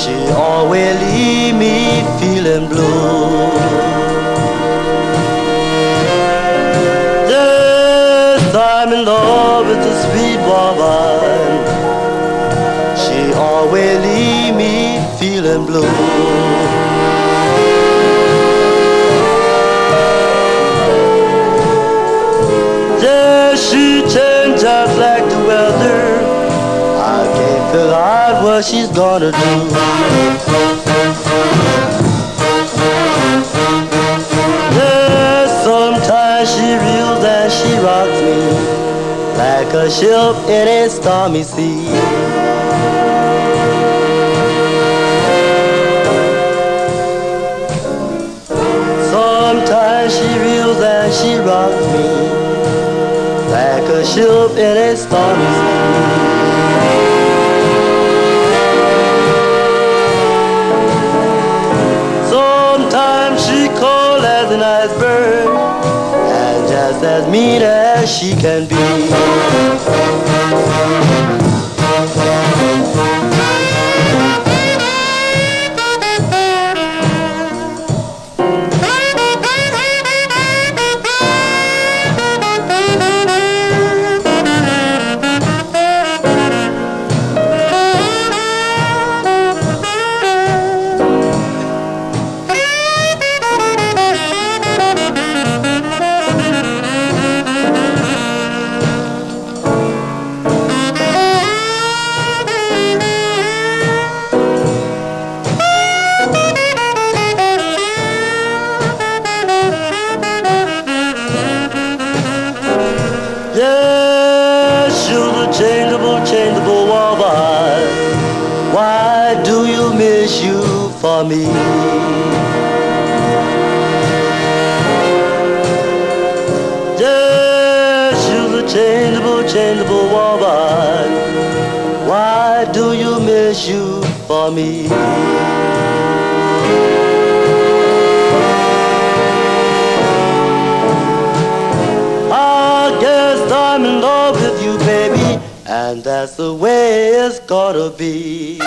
She always leave me feeling blue. Yes, I'm in love with the sweet woman. She always leave me feeling blue. she turned just like the weather. I can't figure out what she's gonna do. Yes, sometimes she reels and she rocks me like a ship in a stormy sea. Sometimes she reels and she rocks me like a ship in a stormy sea. Just as mean as she can be. For me? Yes, you're the changeable, changeable woman. Why do you miss you for me? And that's the way it's gotta be.